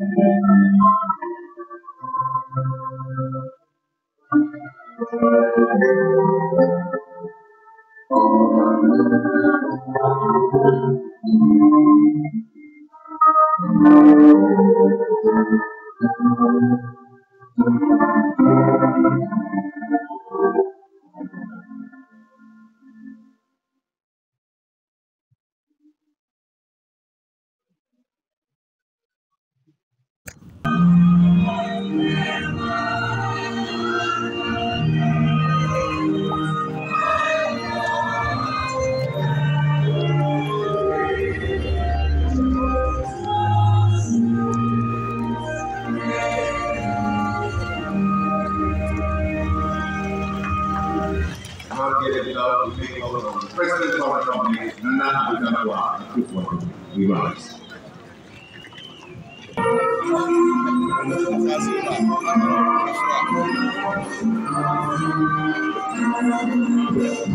Now Thank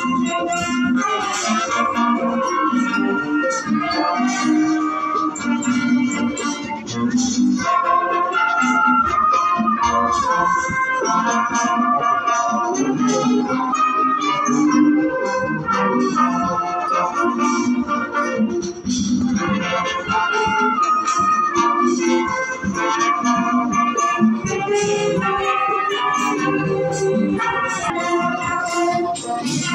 you. Thank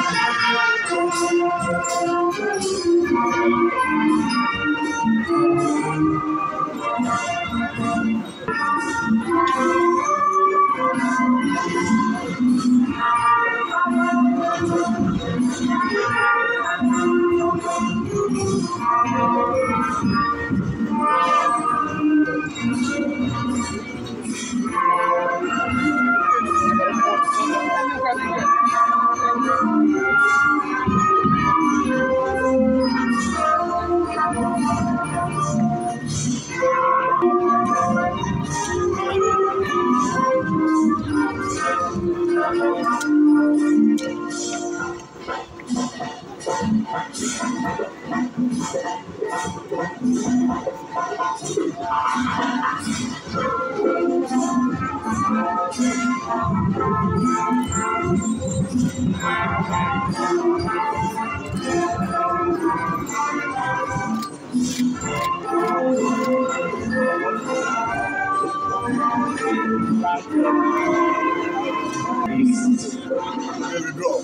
you. Withdraw.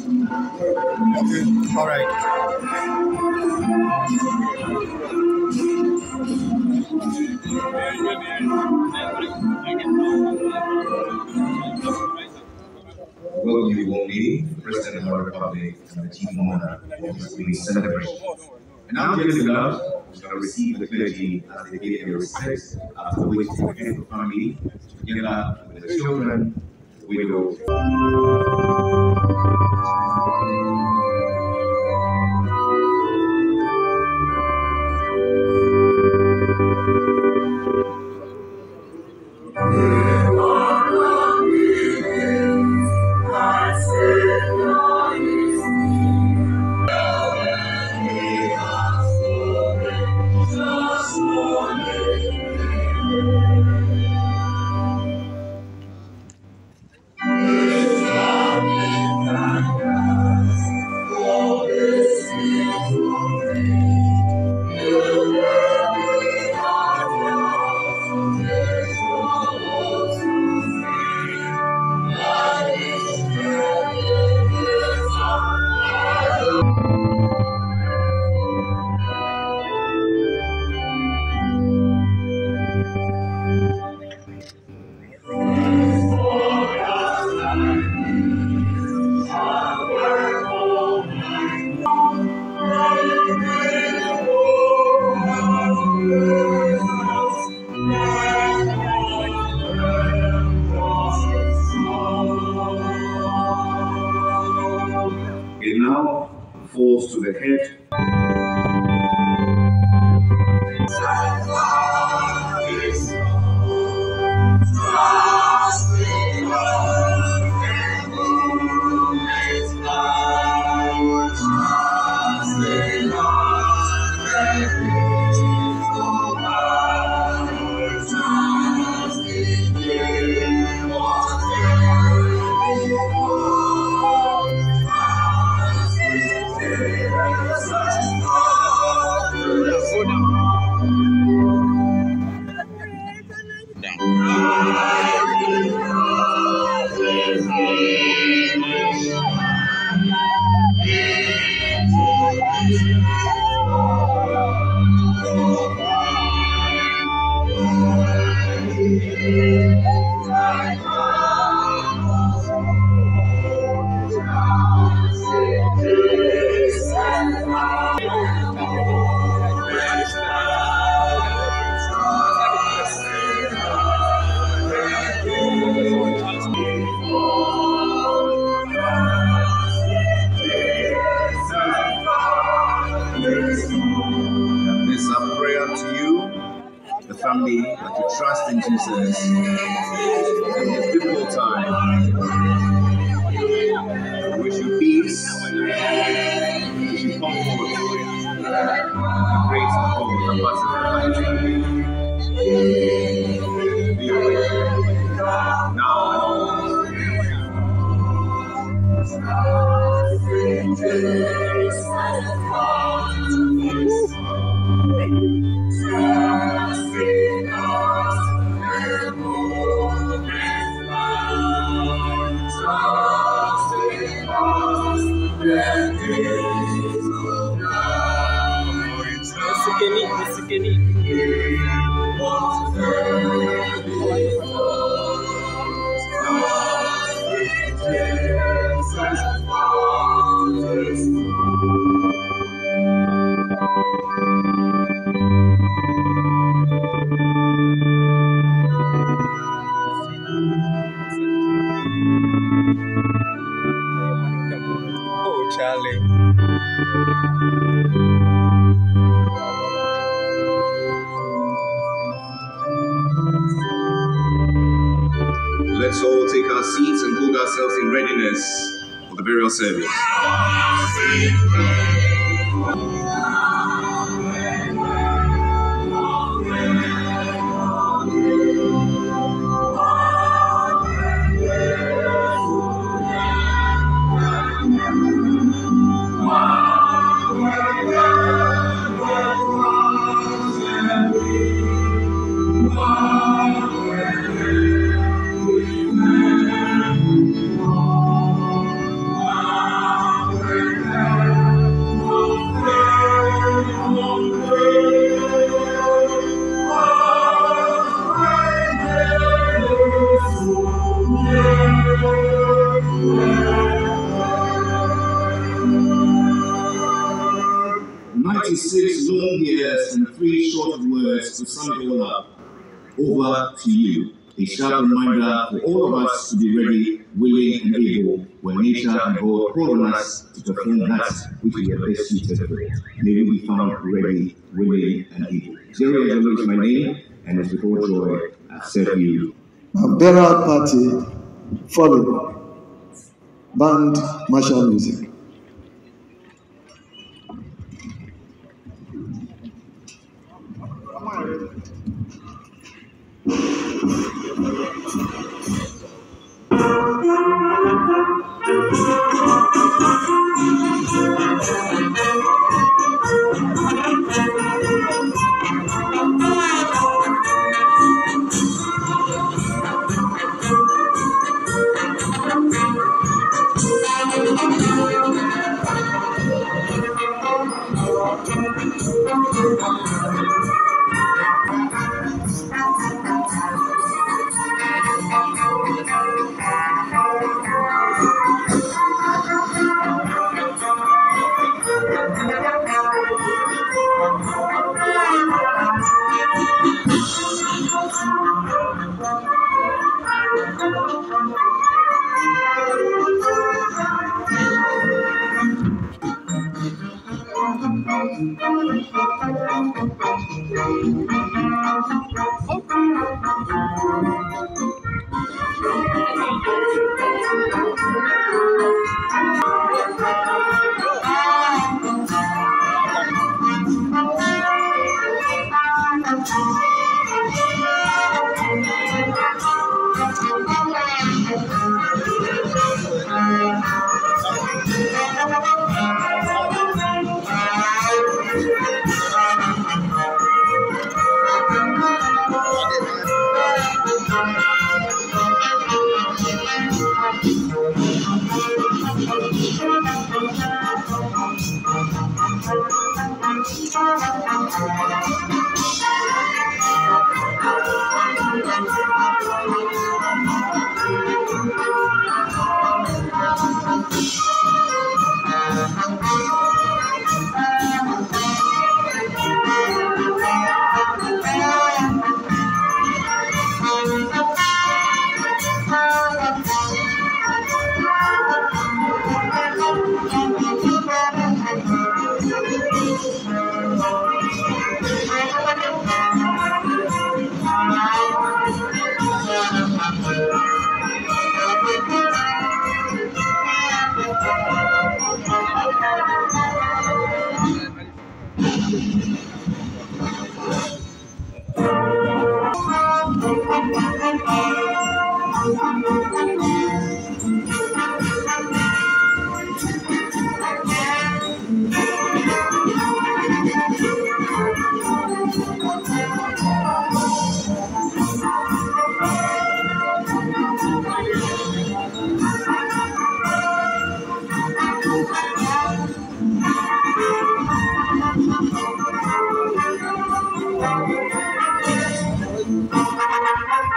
Okay, all right. Welcome all meeting, President of our Republic and the Chief Monarch of this celebration. And now, dearly beloved, we're going to receive the clergy as they give their respects, after which we will end the family together uh, uh, with the children, the now falls to the head Yeah. serios. 96 long years and three short words to sum it all up. Over to you. A sharp reminder for all of us to be ready, willing, and able when nature and God call on us to perform that which we are best suited for. May we be found ready, willing, and able. Jerry Angelo is my name, and as before joy, I serve you. My burial party, follow band martial music. Thank you.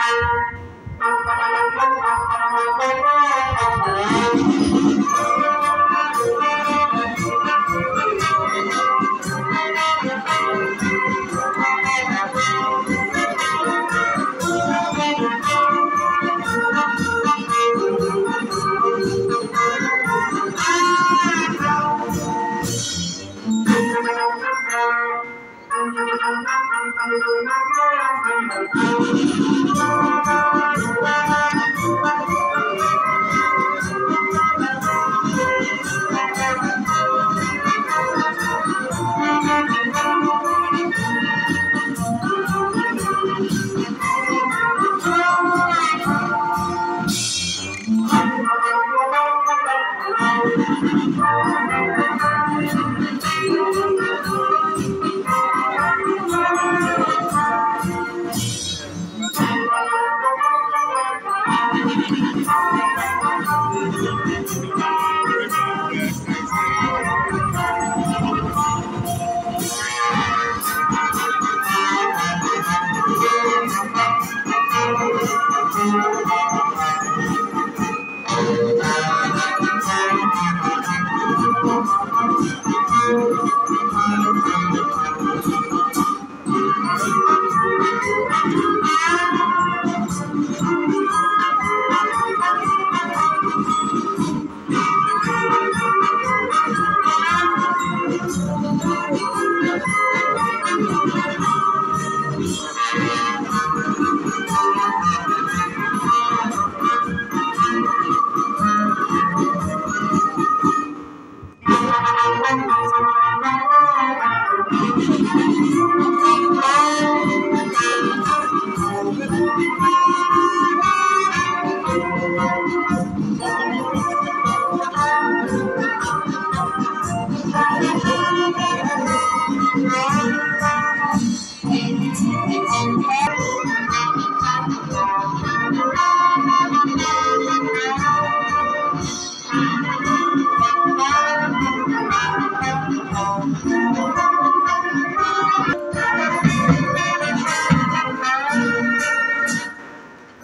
Thank you.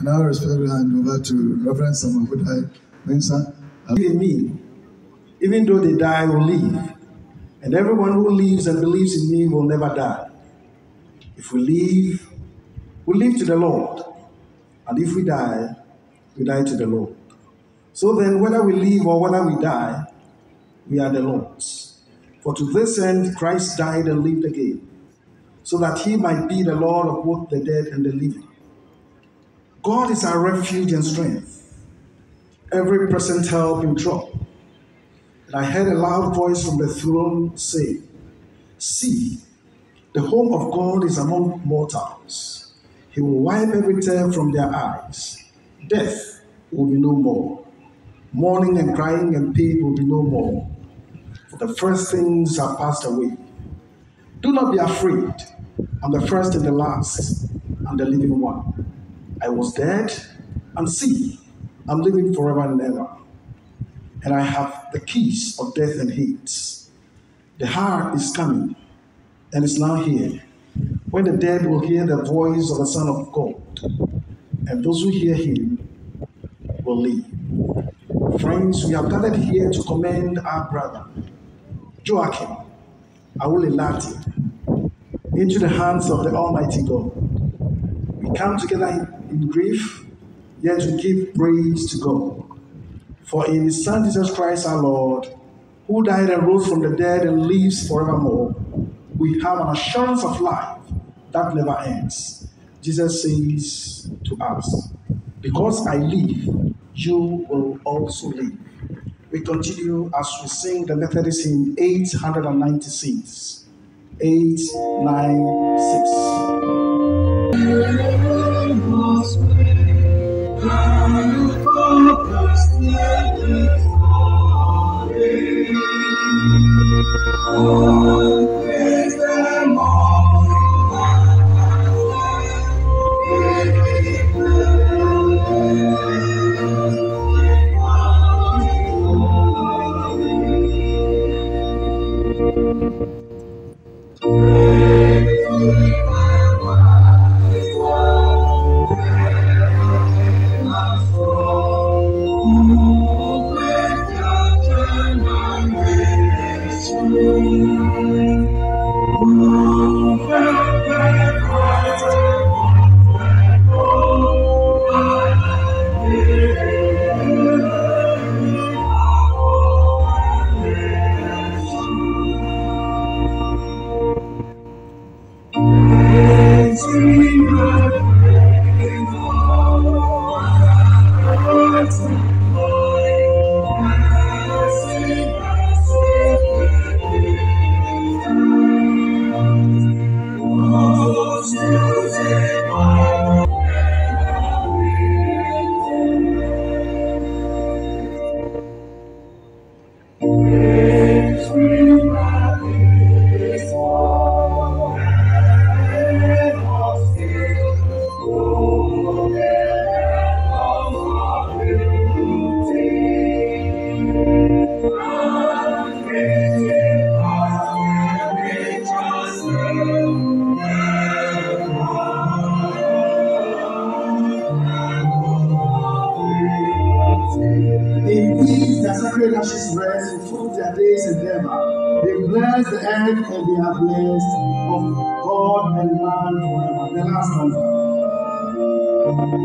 Now I respectfully hand over to Reverend Samuel Woodhide Mensah. in me, even though they die, will live. And everyone who lives and believes in me will never die. If we live, we live to the Lord. And if we die, we die to the Lord. So then, whether we live or whether we die, we are the Lord's. For to this end Christ died and lived again, so that he might be the Lord of both the dead and the living. God is our refuge and strength, every present help in trouble. And I heard a loud voice from the throne say, See, the home of God is among mortals. He will wipe every tear from their eyes. Death will be no more. Mourning and crying and pain will be no more. The first things are passed away. Do not be afraid. I'm the first and the last, and the living one. I was dead, and see, I'm living forever and ever. And I have the keys of death and hate. The hour is coming, and is now here, when the dead will hear the voice of the Son of God, and those who hear him will live. Friends, we have gathered here to commend our brother, Joachim Awuley Lartey, into the hands of the Almighty God. We come together in grief, yet we give praise to God. For in His Son Jesus Christ our Lord, who died and rose from the dead and lives forevermore, we have an assurance of life that never ends. Jesus says to us, Because I live, you will also live. We continue as we sing the Methodist hymn 896. 896.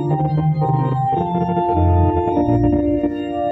Thank you.